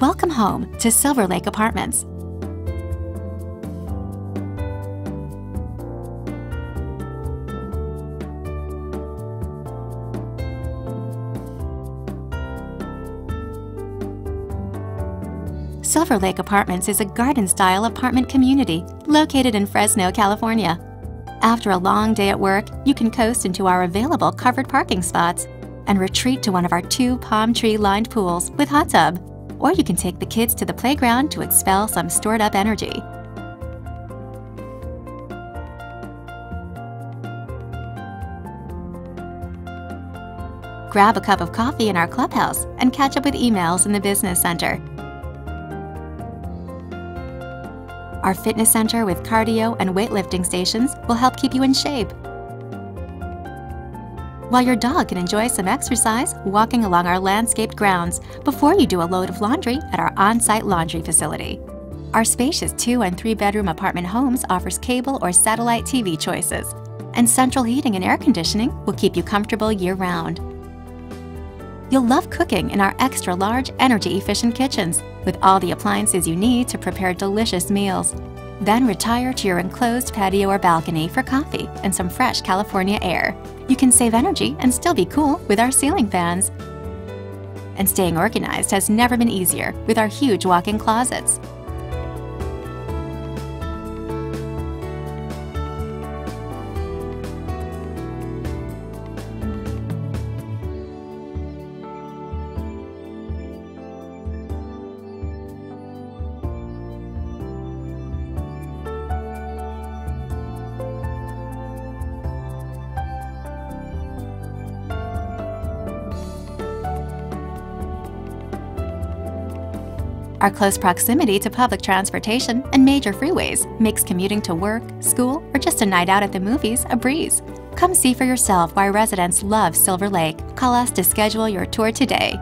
Welcome home to Silver Lake Apartments. Silver Lake Apartments is a garden style apartment community located in Fresno, California. After a long day at work, you can coast into our available covered parking spots and retreat to one of our two palm tree lined pools with hot tub. Or you can take the kids to the playground to expel some stored up energy. Grab a cup of coffee in our clubhouse and catch up with emails in the business center. Our fitness center with cardio and weightlifting stations will help keep you in shape. While your dog can enjoy some exercise walking along our landscaped grounds before you do a load of laundry at our on-site laundry facility. Our spacious two and three bedroom apartment homes offers cable or satellite TV choices, and central heating and air conditioning will keep you comfortable year round. You'll love cooking in our extra large, energy efficient kitchens with all the appliances you need to prepare delicious meals. Then retire to your enclosed patio or balcony for coffee and some fresh California air. You can save energy and still be cool with our ceiling fans. And staying organized has never been easier with our huge walk in closets. Our close proximity to public transportation and major freeways makes commuting to work, school, or just a night out at the movies a breeze. Come see for yourself why residents love Silver Lake. Call us to schedule your tour today.